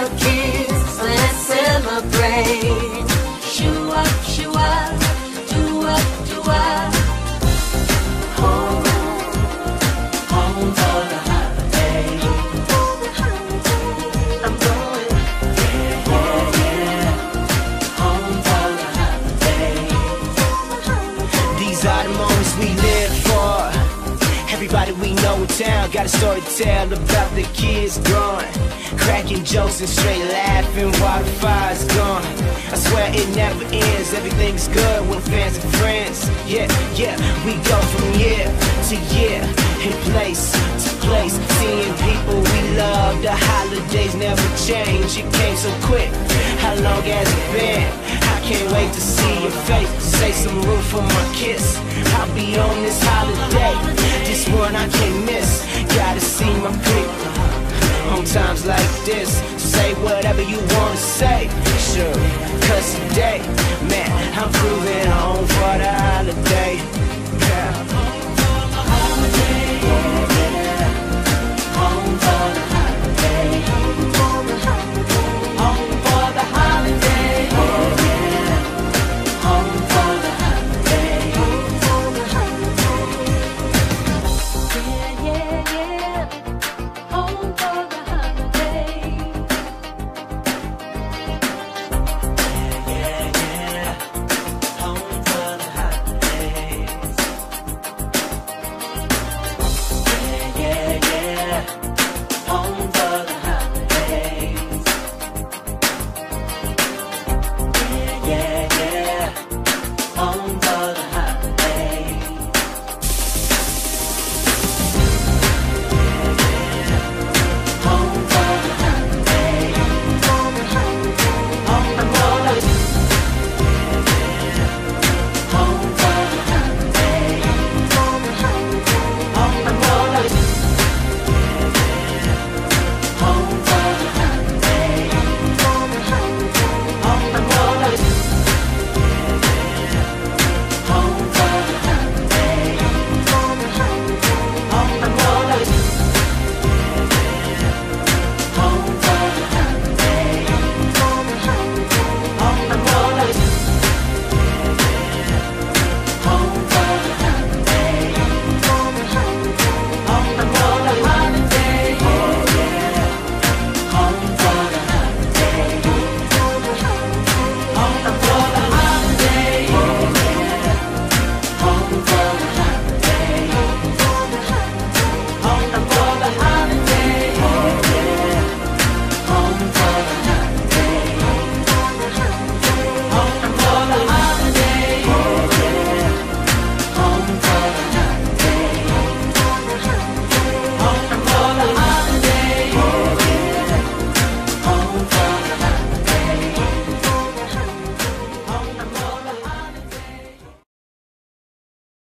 let's celebrate. Up, up, do up, do up. Home, home for the holiday. I'm going, yeah, yeah, yeah. Home for the holiday. These are the moments we live for. Everybody we know in town got a story tell about the kids growing. Cracking jokes and straight laughing while the fire's gone. I swear it never ends, everything's good with fans and friends. Yeah, yeah, we go from year to year, and place to place. Seeing people we love, the holidays never change. It came so quick, how long has it been? Can't wait to see your face, say some room for my kiss. I'll be on this holiday, this one I can't miss. Gotta see my people on times like this. Say whatever you wanna say, sure. Cause today, man, I'm proving I'm on